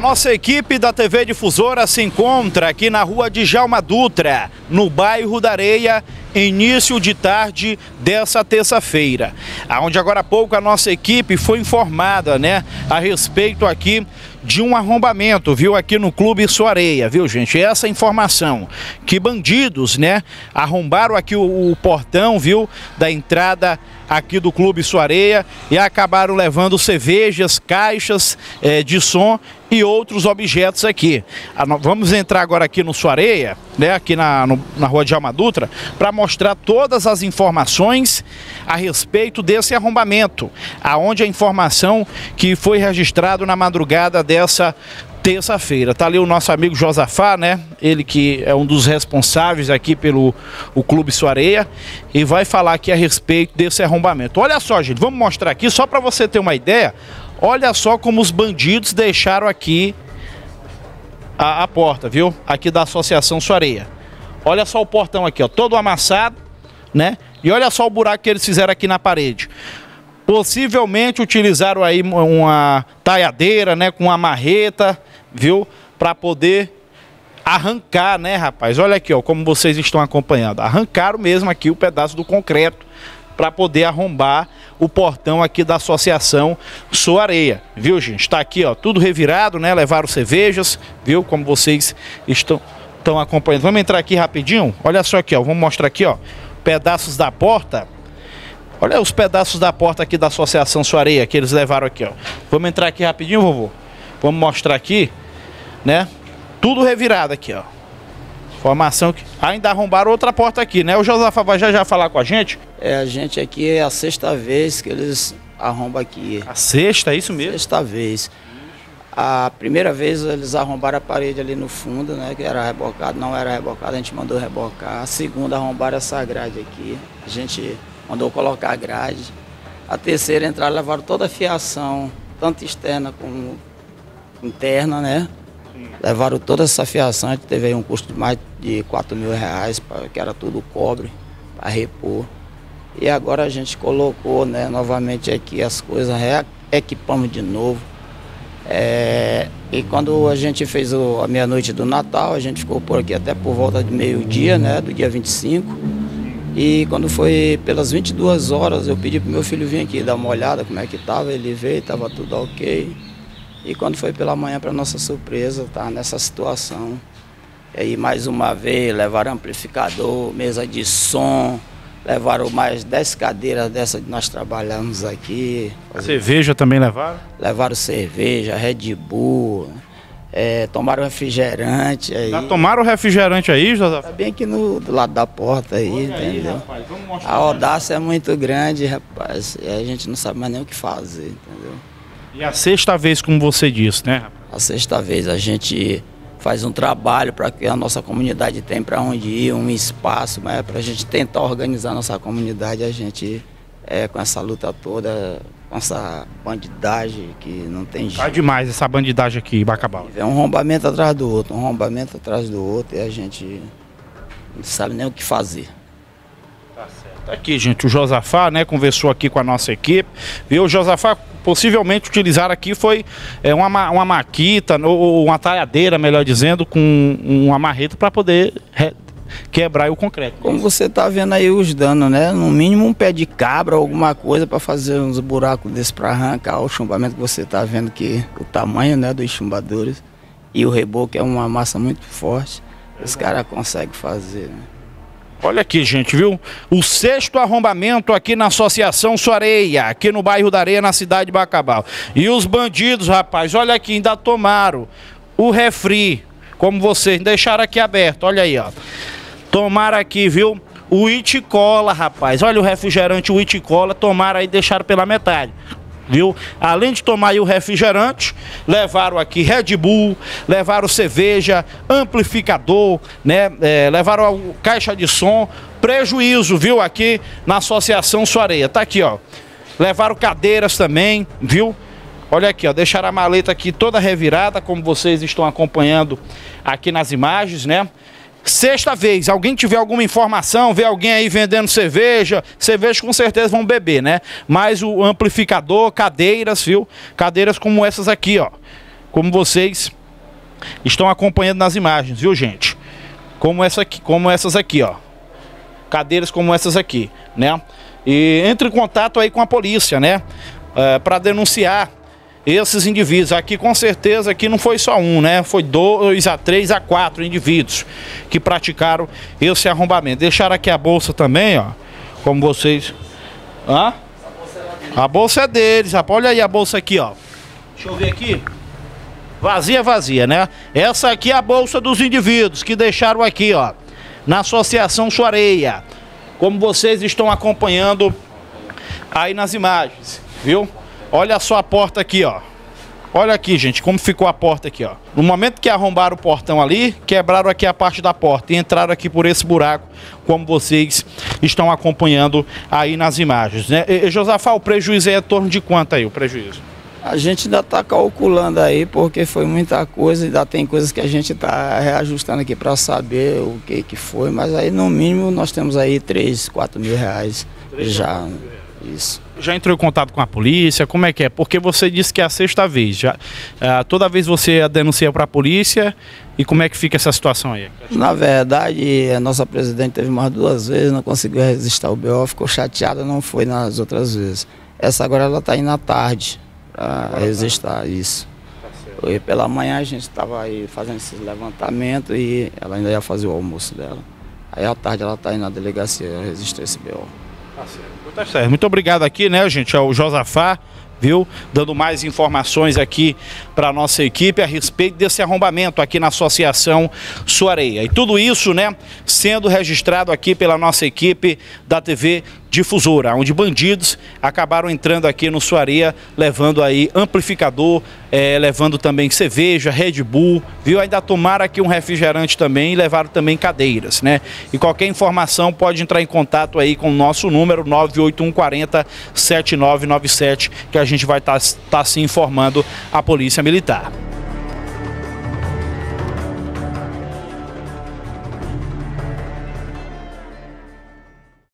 A nossa equipe da TV Difusora se encontra aqui na rua de Jalma Dutra, no bairro da Areia, início de tarde dessa terça-feira. Aonde agora há pouco a nossa equipe foi informada, né, a respeito aqui de um arrombamento, viu, aqui no Clube Soareia, viu, gente? Essa informação, que bandidos, né, arrombaram aqui o, o portão, viu, da entrada aqui do Clube Soareia e acabaram levando cervejas, caixas é, de som e outros objetos aqui. Vamos entrar agora aqui no Soareia, né, aqui na, no, na rua de Alma Dutra, para mostrar todas as informações a respeito desse arrombamento, aonde a informação que foi registrado na madrugada dessa terça-feira. Tá ali o nosso amigo Josafá, né? Ele que é um dos responsáveis aqui pelo o Clube Soareia e vai falar aqui a respeito desse arrombamento. Olha só, gente, vamos mostrar aqui só para você ter uma ideia. Olha só como os bandidos deixaram aqui a, a porta, viu? Aqui da Associação Soareia. Olha só o portão aqui, ó, todo amassado, né? E olha só o buraco que eles fizeram aqui na parede. Possivelmente utilizaram aí uma taiadeira, né, com uma marreta, viu? Para poder arrancar, né, rapaz? Olha aqui, ó, como vocês estão acompanhando. Arrancaram mesmo aqui o pedaço do concreto para poder arrombar o portão aqui da Associação Soareia, viu, gente? Está aqui, ó, tudo revirado, né? Levaram cervejas, viu? Como vocês estão, estão acompanhando. Vamos entrar aqui rapidinho. Olha só aqui, ó. Vamos mostrar aqui, ó, pedaços da porta. Olha os pedaços da porta aqui da Associação Soareia que eles levaram aqui, ó. Vamos entrar aqui rapidinho, vovô. Vamos mostrar aqui, né? Tudo revirado aqui, ó. Formação que ainda arrombaram outra porta aqui, né? O Josafá vai já já falar com a gente. É, a gente aqui é a sexta vez que eles arrombam aqui. A sexta, é isso mesmo? Sexta vez. A primeira vez eles arrombaram a parede ali no fundo, né? Que era rebocado, não era rebocado, a gente mandou rebocar. A segunda arrombaram essa grade aqui. A gente mandou colocar a grade. A terceira entraram, levaram toda a fiação, tanto externa como interna, né? Levaram toda essa fiação, a gente teve aí um custo de mais de 4 mil reais, pra, que era tudo cobre, para repor. E agora a gente colocou né, novamente aqui as coisas, reequipamos de novo. É, e quando a gente fez o, a meia-noite do Natal, a gente ficou por aqui até por volta de meio-dia, né, do dia 25. E quando foi pelas 22 horas, eu pedi para meu filho vir aqui dar uma olhada como é que estava. Ele veio, estava tudo ok. E quando foi pela manhã, para nossa surpresa, tá nessa situação. E aí, mais uma vez, levaram amplificador, mesa de som, levaram mais 10 cadeiras dessa que nós trabalhamos aqui. Cerveja também levaram? Levaram cerveja, Red Bull, é, tomaram refrigerante aí. Já tomaram refrigerante aí, José? Tá bem aqui no, do lado da porta aí, Olha entendeu? Aí, rapaz, a audácia é muito grande, rapaz, e a gente não sabe mais nem o que fazer, entendeu? E a sexta vez, como você disse, né? A sexta vez a gente faz um trabalho para que a nossa comunidade tenha para onde ir, um espaço, né, para a gente tentar organizar a nossa comunidade, a gente é, com essa luta toda, com essa bandidagem que não tem jeito. Tá demais essa bandidagem aqui, Bacabal. É um rombamento atrás do outro, um rombamento atrás do outro e a gente não sabe nem o que fazer. Tá certo. Tá aqui, gente, o Josafá, né, conversou aqui com a nossa equipe, viu? O Josafá possivelmente utilizaram aqui foi é, uma, uma maquita, ou uma talhadeira, melhor dizendo, com uma marreta para poder quebrar o concreto. Como você está vendo aí os danos, né? No mínimo um pé de cabra, alguma coisa para fazer uns buracos desse para arrancar o chumbamento que você está vendo que o tamanho, né, dos chumbadores e o reboco é uma massa muito forte. Os caras conseguem fazer, né? Olha aqui, gente, viu? O sexto arrombamento aqui na Associação Soareia, aqui no bairro da Areia, na cidade de Bacabal. E os bandidos, rapaz, olha aqui, ainda tomaram o refri, como vocês deixaram aqui aberto, olha aí, ó. Tomaram aqui, viu? O Iticola, rapaz. Olha o refrigerante, o Iticola, tomaram aí e deixaram pela metade viu? Além de tomar o refrigerante, levaram aqui Red Bull, levaram cerveja, amplificador, né? É, levaram caixa de som, prejuízo, viu? Aqui na Associação Soareia. Tá aqui, ó. Levaram cadeiras também, viu? Olha aqui, ó, deixaram a maleta aqui toda revirada, como vocês estão acompanhando aqui nas imagens, né? Sexta vez, alguém tiver alguma informação, vê alguém aí vendendo cerveja, cerveja com certeza vão beber, né? Mas o amplificador, cadeiras, viu? Cadeiras como essas aqui, ó. como vocês estão acompanhando nas imagens, viu gente? Como, essa aqui, como essas aqui, ó. Cadeiras como essas aqui, né? E entre em contato aí com a polícia, né? É, para denunciar esses indivíduos. Aqui com certeza aqui não foi só um, né? Foi dois a três a quatro indivíduos que praticaram esse arrombamento. Deixaram aqui a bolsa também, ó. Como vocês. Hã? A bolsa é deles, rapaz. Olha aí a bolsa aqui, ó. Deixa eu ver aqui. Vazia, vazia, né? Essa aqui é a bolsa dos indivíduos que deixaram aqui, ó. Na Associação Suareia. Como vocês estão acompanhando aí nas imagens, viu? Olha só a porta aqui, ó. Olha aqui, gente, como ficou a porta aqui, ó. No momento que arrombaram o portão ali, quebraram aqui a parte da porta e entraram aqui por esse buraco, como vocês estão acompanhando aí nas imagens, né? E, Josafá, o prejuízo é em torno de quanto aí, o prejuízo? A gente ainda está calculando aí, porque foi muita coisa, ainda tem coisas que a gente está reajustando aqui para saber o que, que foi, mas aí no mínimo nós temos aí 3, 4 mil reais 3, já. Isso. Já entrou em contato com a polícia? Como é que é? Porque você disse que é a sexta vez. Já, uh, toda vez você denuncia para a polícia e como é que fica essa situação aí? Na verdade, a nossa presidente teve mais duas vezes, não conseguiu resistir ao BO, ficou chateada, não foi nas outras vezes. Essa agora ela está indo à tarde para resistir isso. E pela manhã a gente estava aí fazendo esse levantamento e ela ainda ia fazer o almoço dela. Aí à tarde ela está indo na delegacia resistir esse BO. Tá. Tá certo. Muito obrigado aqui, né, gente, ao Josafá, viu? Dando mais informações aqui para nossa equipe a respeito desse arrombamento aqui na Associação Suareia. E tudo isso, né, sendo registrado aqui pela nossa equipe da TV difusora, onde bandidos acabaram entrando aqui no Suaria, levando aí amplificador, é, levando também cerveja, Red Bull, viu? Ainda tomaram aqui um refrigerante também e levaram também cadeiras, né? E qualquer informação pode entrar em contato aí com o nosso número 98140 7997, que a gente vai estar tá, tá se informando a Polícia Militar.